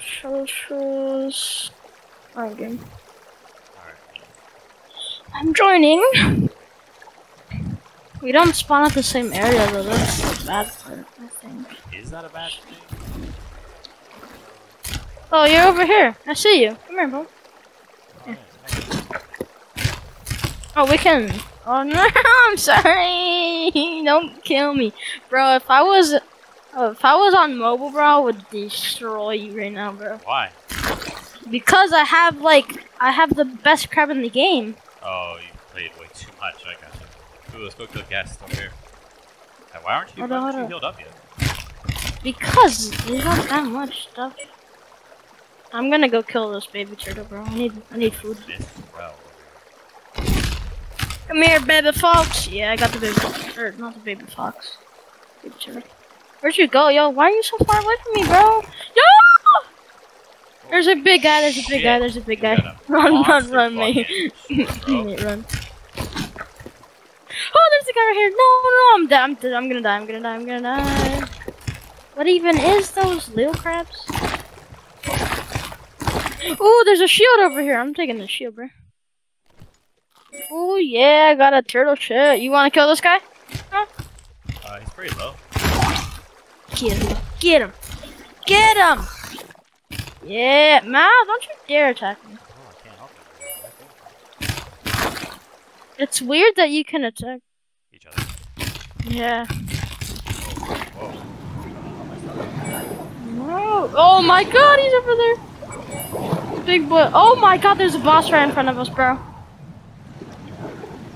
Socials. Alright, game. Alright. I'm joining. We don't spawn at the same area though, that's the bad part, I think. Is that a bad thing? Oh, you're over here. I see you. Come here, bro. Oh, Oh, we can. Oh no, I'm sorry. Don't kill me, bro. If I was, oh, if I was on mobile, bro, I would destroy you right now, bro. Why? Because I have like, I have the best crab in the game. Oh, you played way too much. I got you. Ooh, let's go kill guest over here. Why aren't you, Hold why on, aren't you healed up yet? Because there's not that much stuff. I'm gonna go kill this baby turtle, bro. I need, I need food. Come here, baby fox. Yeah, I got the baby, or not the baby fox. Baby turtle. Where'd you go, yo? Why are you so far away from me, bro? Yo! There's a big guy. There's a big guy. There's a big guy. You got a Run, run, run, mate. Mate, run. Oh, there's a guy right here. No, no, I'm dead. I'm dead. I'm gonna die. I'm gonna die. I'm gonna die. What even is those little crabs? Oh, there's a shield over here. I'm taking the shield, bro. Oh yeah, I got a turtle shit. You wanna kill this guy? Huh? Uh, he's pretty low. Get him. Get him. Get him. Yeah, Mal, don't you dare attack me. I can't help it. It's weird that you can attack. Each other. Yeah. Whoa. No. Oh my god, he's over there. Big boy. Oh my god, there's a boss right in front of us, bro.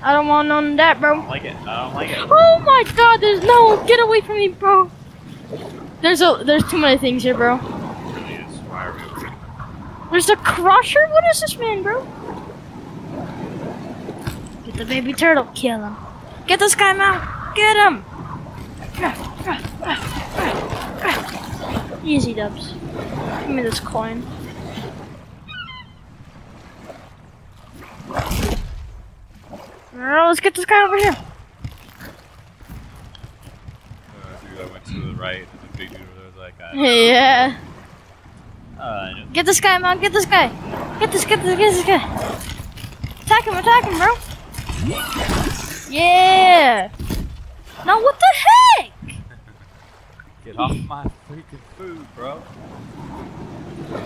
I don't want none of that, I bro. don't like it. I don't like it. Oh my god, there's no. Get away from me, bro. There's a. There's too many things here, bro. There's a crusher. What is this man, bro? Get the baby turtle. Kill him. Get this guy out. Get him. Easy dubs. Give me this coin. Let's get this guy over here. Uh, dude, I went to the right, and the big dude over there like, Yeah. uh, Get this guy, man. Get this guy. Get this, get this, get this guy. Attack him, attack him, bro. Yeah. Now what the heck? Get off my freaking food, bro.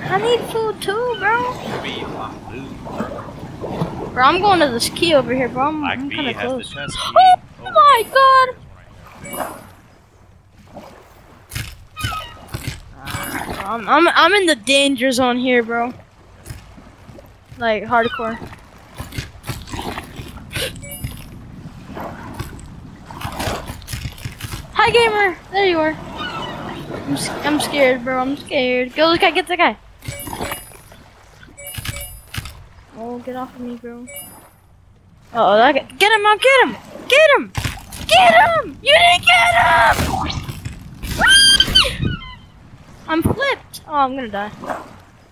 I need food too, bro. Me my food, bro. Bro, I'm going to this key over here, bro. I'm, Black I'm kind of close. chest key. Oh my god. There. I'm, I'm, in the danger zone here, bro. Like hardcore. Hi, gamer. There you are. I'm, I'm scared, bro. I'm scared. Go, look guy. Get the guy. Oh, get off of me, bro. Uh oh, that guy. Get him out. Get him. Get him. Get him. You didn't get him. I'm flipped. Oh, I'm gonna die.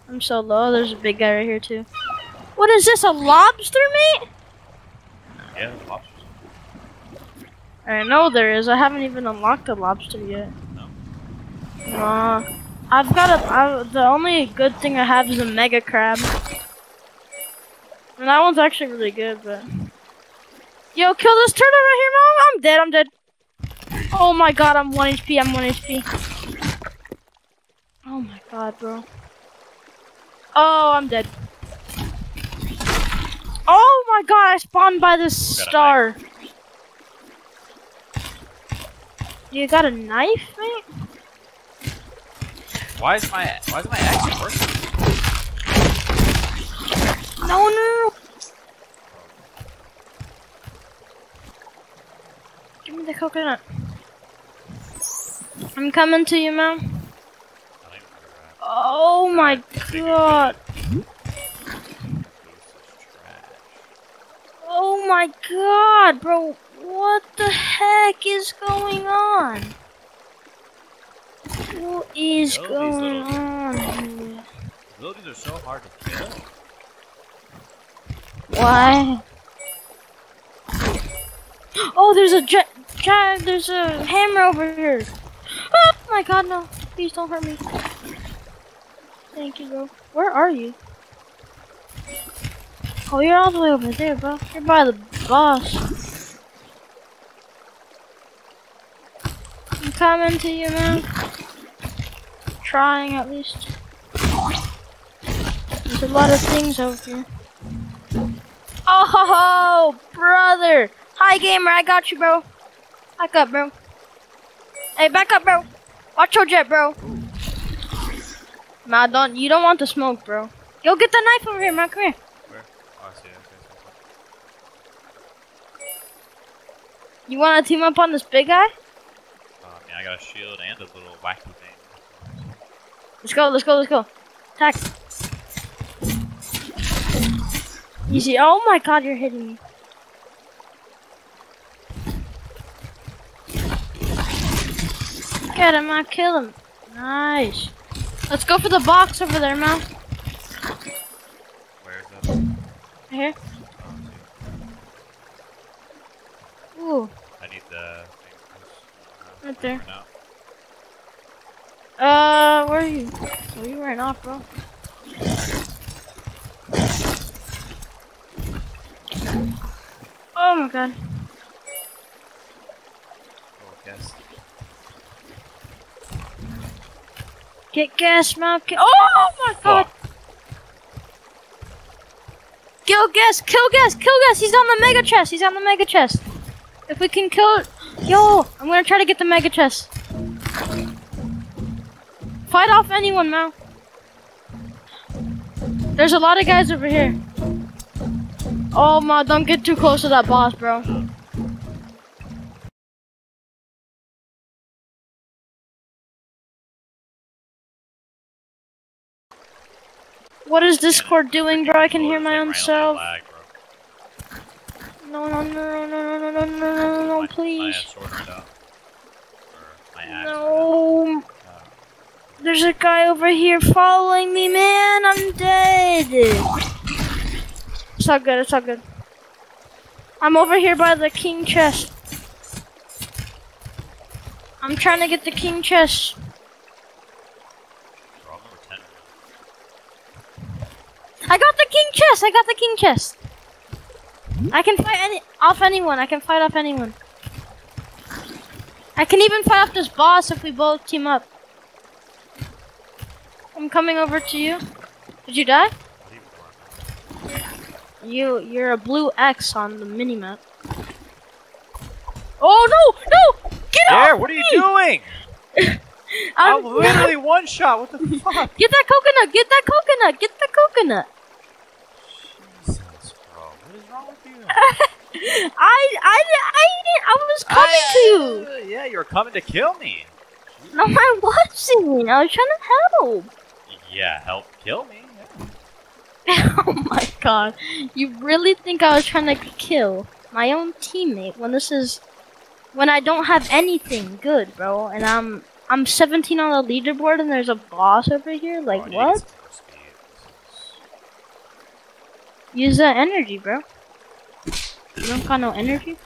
I'm so low. There's a big guy right here too. What is this? A lobster, mate? Yeah, the lobsters. I know there is. I haven't even unlocked a lobster yet. No. Uh, I've got a. I, the only good thing I have is a mega crab. And that one's actually really good, but. Yo, kill this turtle right here, mom! I'm dead, I'm dead. Oh my god, I'm 1 HP, I'm 1 HP. Oh my god, bro. Oh, I'm dead. Oh my god, I spawned by the star. You got a knife, mate? Why is my why is my axe working? No, no, no. Give me the coconut. I'm coming to you, man. I don't even know Oh my god. This is trash. Oh my god, bro. What the heck is going on? What is going little- on here? Are so hard to kill. Why? Oh, there's a jet there's a hammer over here. Oh my god, no. Please don't hurt me. Thank you, bro. Where are you? Oh, you're all the way over there, bro. You're by the boss. I'm coming to you, man. Trying at least. There's a lot of things over here. Oh, brother! Hi, gamer. I got you, bro. Back up, bro. Hey, back up, bro. Watch your jet, bro. Nah, don't. You don't want the smoke, bro. Yo, get the knife over here, man. Come here. Where? Oh, I see. Okay. You want to team up on this big guy? Uh, yeah, I got a shield and a little wacky thing. Let's go. Let's go. Let's go. Attack. Easy. Oh my God, you're hitting me. Get him, I kill him. Nice. Let's go for the box over there, man. Where is that? Right here. Oh, Ooh, I need the thing. right there. Uh, where are you? Oh, you ran off, bro. Oh my god. Oh, guess. Get gas, man. Get oh my god. Fuck. Kill gas, kill gas, kill gas. He's on the mega chest. He's on the mega chest. If we can kill. Yo, I'm gonna try to get the mega chest. Fight off anyone, man. There's a lot of guys over here. Oh my, don't get too close to that boss, bro. What is Discord doing, bro? I can hear my own self. Lag, bro. No, no, no, no, no, no, no, no, no, no, please. My sword right up. Or my axe right No. Uh, There's a guy over here following me, man. I'm dead. It's all good. It's all good. I'm over here by the king chest. I'm trying to get the king chest. we're all number 10. I got the king chest. I got the king chest. I can fight any off anyone. I can fight off anyone. I can even fight off this boss if we both team up. I'm coming over to you. Did you die? You you're a blue X on the minimap. Oh no! No! Get There, off what are you doing? I'm- I'm literally one shot. What the fuck? Get that coconut! Get that coconut! Get the coconut! Jesus, bro. What is wrong with you? I I I didn't. I was coming to you. Uh, Yeah, you were coming to kill me. No, I wasn't. I was trying to help. Yeah, help kill me. Yeah. oh my god! You really think I was trying to kill my own teammate when this is when I don't have anything good, bro? And I'm I'm 17 on the leaderboard and there's a boss over here. Like Oh, I what? get some more speed. This is- Use that energy, bro. You don't got no energy?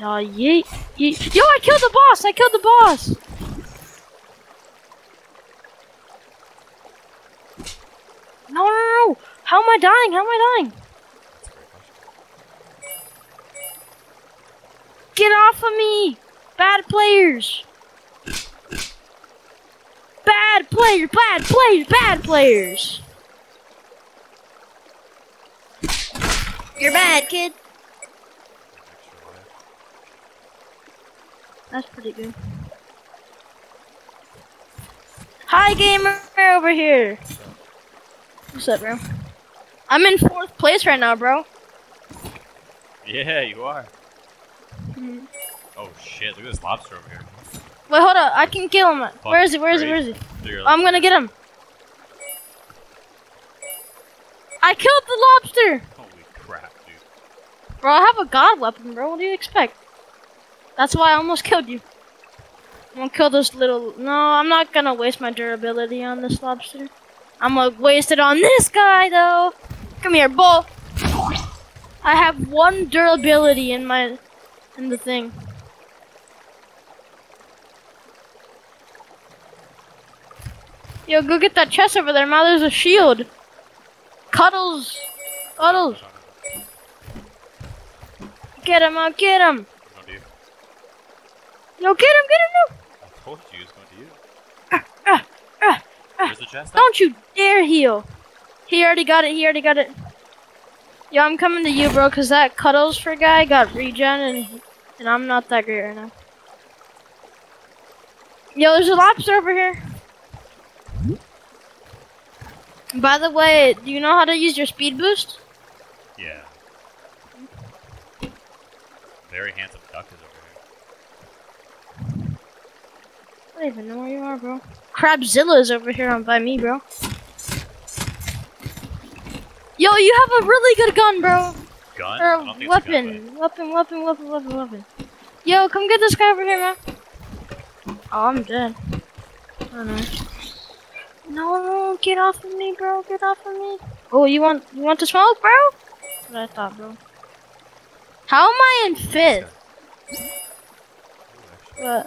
Oh, yeet, yeet. Yo, I killed the boss! I killed the boss! No, no, no! How am I dying? How am I dying? Get off of me! Bad players! Bad players! Bad players! Bad players! You're bad, kid. That's pretty good. Hi, gamer over here. What's up, bro? I'm in fourth place right now, bro. Yeah, you are. Mhm. Oh shit, look at this lobster over here. Wait, hold up. I can kill him. Where is he? Where is he? Where is he? So I'm gonna get him. I killed the lobster. Bro, I have a god weapon, bro. What do you expect? That's why I almost killed you. I'm gonna kill this little. No, I'm not gonna waste my durability on this lobster. I'm gonna waste it on this guy, though. Come here, bull. I have one durability in my. in the thing. Yo, go get that chest over there, Ma. There's a shield. Cuddles. Cuddles. Get him, Ma. Get him. It's going to you. No, get him, get him, no. I told you it's going to you. Ah, ah, ah. Where's the chest? Don't you dare heal. He already got it. He already got it. Yo, I'm coming to you, bro, because that Cuddles for guy got regen, and, and I'm not that great right now. Yo, there's a lobster over here. By the way, do you know how to use your speed boost? Yeah. Very handsome duck is over here. I don't even know where you are, bro. Crabzilla is over here on by me, bro. Yo, you have a really good gun, bro. Gun? Or I don't think it's a gun, weapon. weapon, weapon, weapon, weapon, weapon. Yo, come get this guy over here, man. Oh, I'm dead. Oh no. No, no, get off of me, bro. Get off of me. Oh, you want you want to smoke, bro? That's what I thought, bro. How am I in fifth? What?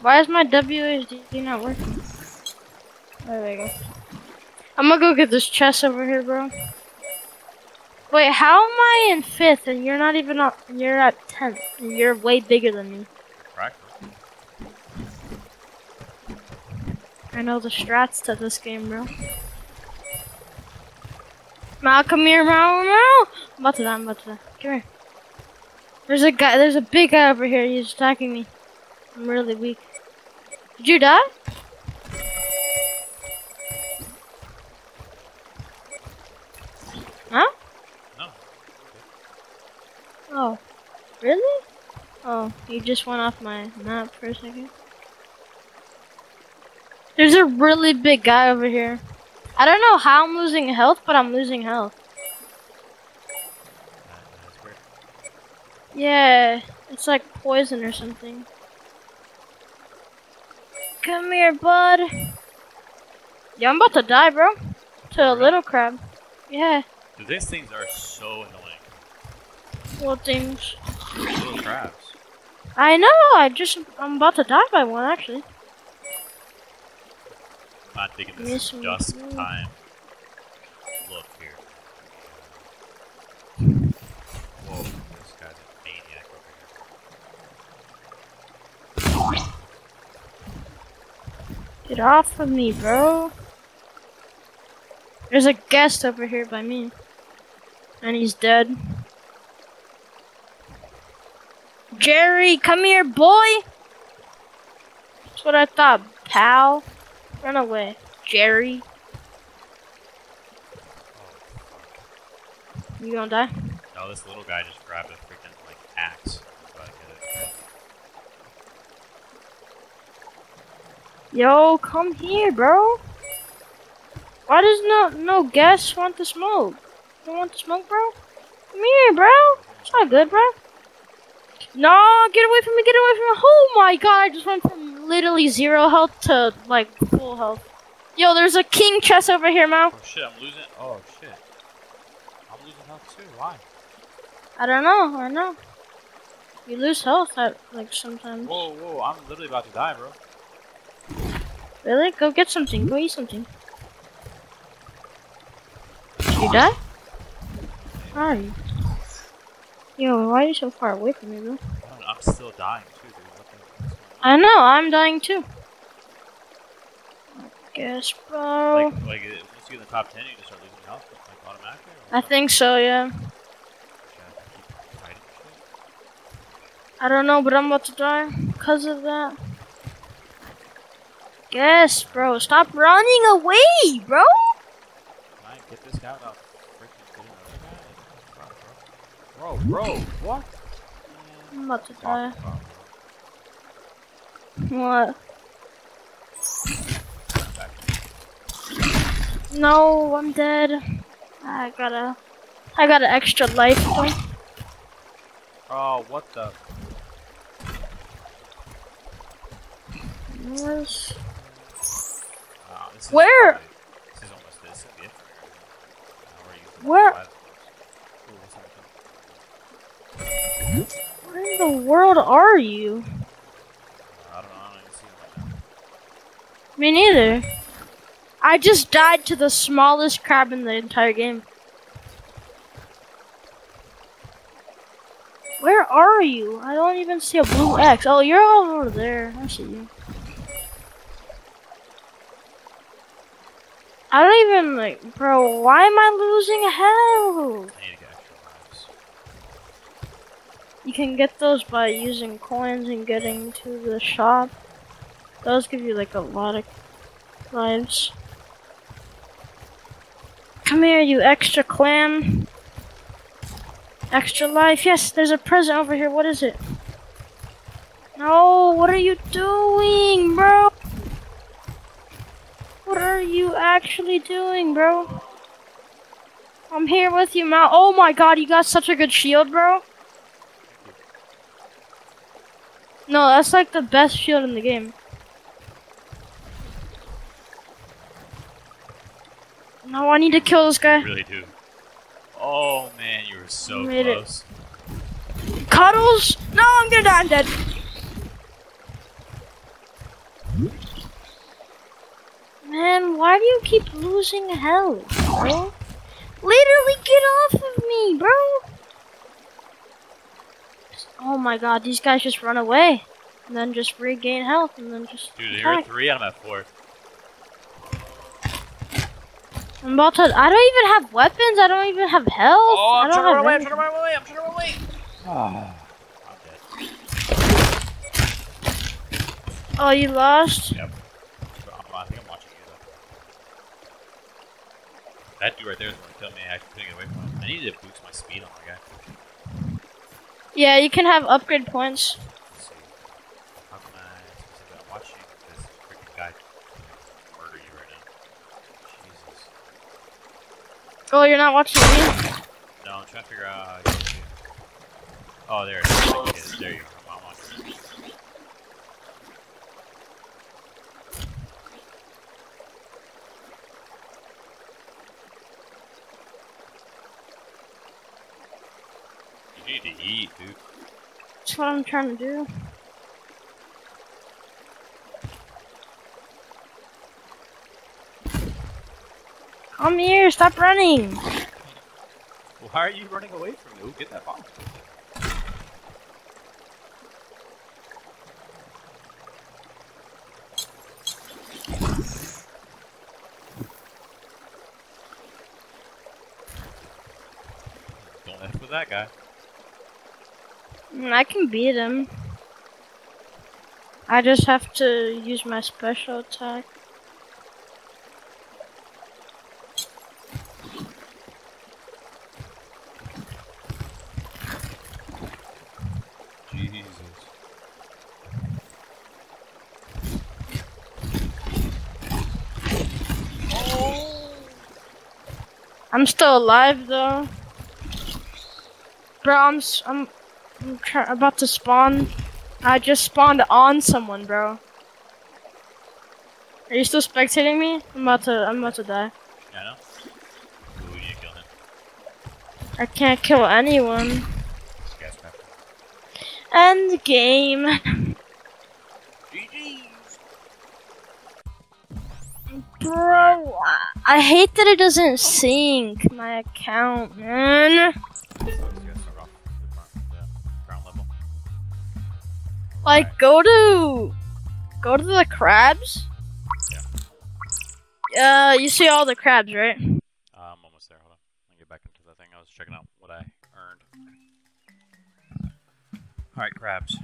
Why is my WSD not working? There we go. I'm gonna go get this chest over here, bro. Wait, how am I in fifth and you're not even up? You're at tenth and you're way bigger than me. I know the strats to this game, bro. Mal, come here, Mal, Mal. I'm about to die, I'm about to die. Come here. There's a guy, there's a big guy over here. He's attacking me. I'm really weak. Did you die? Huh? No. Oh. Really? Oh, you just went off my map for a second. There's a really big guy over here. I don't know how I'm losing health, but I'm losing health. That, that's weird. Yeah, it's like poison or something. Come here, bud. Yeah, I'm about to die, bro. To a little crab. Yeah, Dude, these things are so annoying. little things. Little crabs. I know. I just I'm about to die by one actually. I'm not thinking this Yes, is we just time. Look here. Whoa, this guy's a maniac over here. Get off of me, bro. There's a guest over here by me. And he's dead. Jerry, come here, boy! That's what I thought, pal. Run away. Jerry, Oh, fuck. you gonna die? No, this little guy just grabbed a freaking, like, axe. So I get it. Yo, come here, bro. Why does no no guest want to smoke? You don't want to smoke, bro? Come here, bro. It's not good, bro. No, get away from me, get away from me. Oh my god, I just went from literally zero health to like full health. Yo, there's a king chest over here, Mal. Oh shit, I'm losing. Oh shit. I'm losing health too. Why? I don't know, I know. You lose health at like sometimes. Whoa, whoa, I'm literally about to die, bro. Really? Go get something. Go eat something. Did you die? Where are you? Yo, why are you so far away from me, bro? I'm, I'm still dying too, dude. What the what's going on? I know, I'm dying too. I guess, bro. Like, like once you get in the top 10, you just start losing health, like automatically? I think so, yeah. Okay, keep fighting shit. I don't know, but I'm about to die because of that. Guess, bro. Stop running away, bro. I get this guy without freaking getting another guy? Bro, bro, what? I'm about to die. What? No, I'm dead. I gotta. I got an extra life though. Oh, what the? Yes. Wow, this is Where? probably- This is almost this. be it for her. Now we're using Where- five of those. Ooh, what's happening? Where in the world are you? I don't know. I don't even see him right now. Me neither. I just died to the smallest crab in the entire game. Where are you? I don't even see a blue X. Oh, you're all over there. I see you. I don't even like, bro. Why am I losing health? I need to get extra lives. You can get those by using coins and getting to the shop. Those give you like a lot of lives. Come here, you extra clam. Extra life. Yes, there's a present over here. What is it? No, what are you doing, bro? What are you actually doing, bro? I'm here with you, Mal. Oh my god, you got such a good shield, bro. No, that's like the best shield in the game. No, I need to kill this You guy. really do. Oh man, you were so Made it. close. Cuddles? No, I'm gonna die. I'm dead. Man, why do you keep losing health, bro? Literally get off of me, bro. Oh my god, these guys just run away. And then just regain health and then just Dude, you're at attack. three, I'm at four. I'm about to I don't even have weapons, I don't even have health. Oh, I I'm don't trying to run have away, I'm trying to run away, I'm trying to run away. Oh you lost? Yep. I think I'm watching you though. That dude right there is going to kill me. I actually couldn't get away from him. I need to boost my speed on my guy. Yeah, you can have upgrade points. Let's see. How can I? specifically- I'm watching this freaking guy murder you right now. Jesus. Oh, you're not watching me? No, I'm trying to figure out how I can. Oh, there it is. There it is. There you go. You need to eat, dude. That's what I'm trying to do. Come here, stop running. Why are you running away from me? Ooh, get that bomb. Don't F with that guy. Mm, I can beat him. I just have to use my special attack. I'm still alive though. Bro, I'm I'm, I'm about to spawn. I just spawned on someone, bro. Are you still spectating me? I'm about to I'm about to die. Yeah, I know. Ooh, you need kill him. I can't kill anyone. This guy's crap. End game. Bro, I- hate that it doesn't sync my account, man. So gotta start off the front, the ground level. Like, go to, go to the crabs. Uh, you see all the crabs, right? Uh, I'm almost there. Hold on. Let me get back into the thing. I was checking out what I earned. Alright, crabs.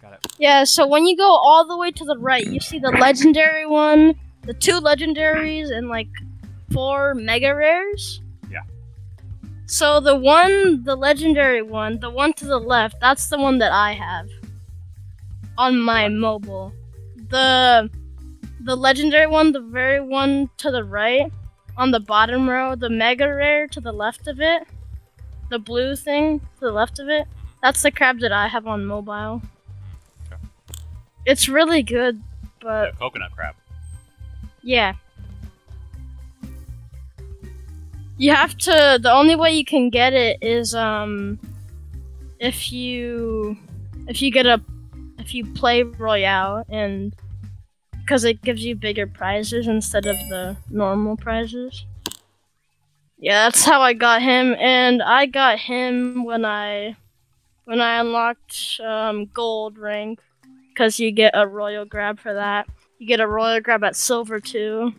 Got it. Yeah. So when you go all the way to the right, you see the legendary one, the two legendaries, and like four mega rares. Yeah. So the one, the legendary one, the one to the left, that's the one that I have on my mobile. The the legendary one, the very one to the right, on the bottom row, the mega rare to the left of it, the blue thing to the left of it. That's the crab that I have on mobile. Okay. It's really good, but the coconut crab. Yeah. You have to the only way you can get it is um if you if you get a if you play Royale and because it gives you bigger prizes instead of the normal prizes. Yeah, that's how I got him, and I got him when I when I unlocked um, gold rank because you get a royal grab for that. You get a royal grab at silver too.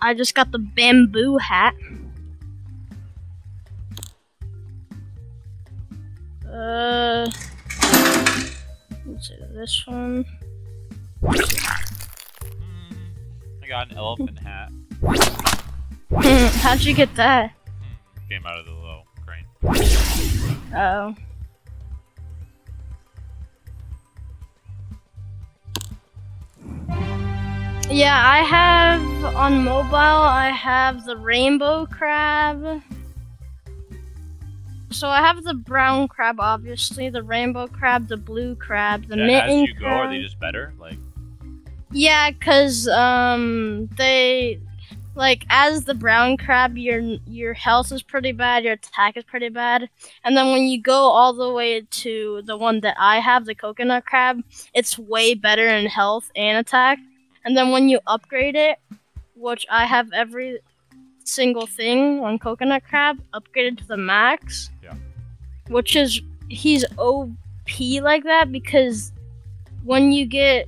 I just got the bamboo hat. Uh, let's see this one. Hmm, I got an elephant hat. How'd you get that? Came out of the little crane. Oh. Yeah, I have on mobile. I have the rainbow crab. So I have the brown crab, obviously, the rainbow crab, the blue crab, the Yeah, mitten as you go, crab. are they just better? Like, Yeah, cause um they like as the brown crab, your your health is pretty bad, your attack is pretty bad, and then when you go all the way to the one that I have, the coconut crab, it's way better in health and attack. And then when you upgrade it, which I have every single thing on coconut crab upgraded to the max, Yeah. which is he's OP like that because when you get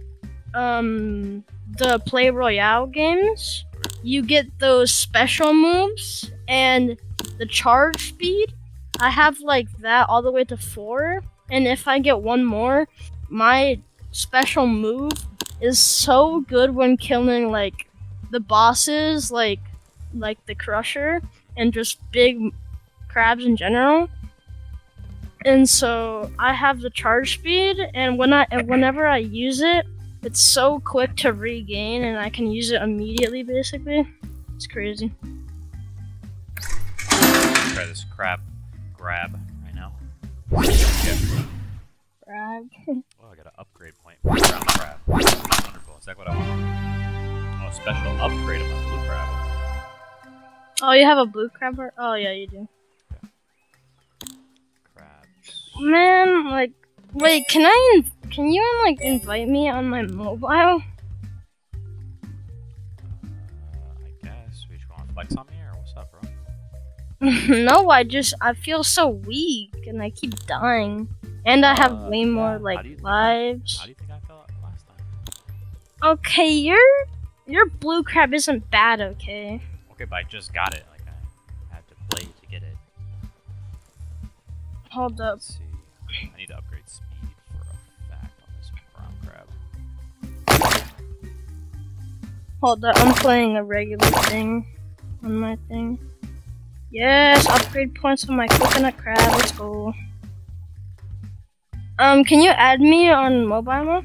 um the play royale games you get those special moves and the charge speed. I have like that all the way to four. And if i get one more my special move is so good when killing like the bosses like like the crusher and just big crabs in general and so i have the charge speed and when i and whenever i use it it's so quick to regain, and I can use it immediately, basically. It's crazy. try this crab grab right now. Yeah. Brag. Oh, I got an upgrade Brown crab. Wonderful. Is that what I want? Oh, special upgrade my blue crab. Oh, you have a blue crab? Or- oh, yeah, you do. Crabs. Man, like, wait, can I, in- can you, like, invite me on my mobile? Uh, I guess. We just want flex on me, or what's up, bro? no, I just, I feel so weak, and I keep dying. And I have Uh, way yeah. more, How like, you lives. How do you Okay, your, your blue crab isn't bad, okay? Okay, but I just got it. Like, I had to play to get it. Hold up. Let's see. I need to upgrade speed for a fact on this brown crab. Hold up, I'm playing a regular thing on my thing. Yes, upgrade points on my coconut crab. Let's go. Um, can you add me on mobile? Mo?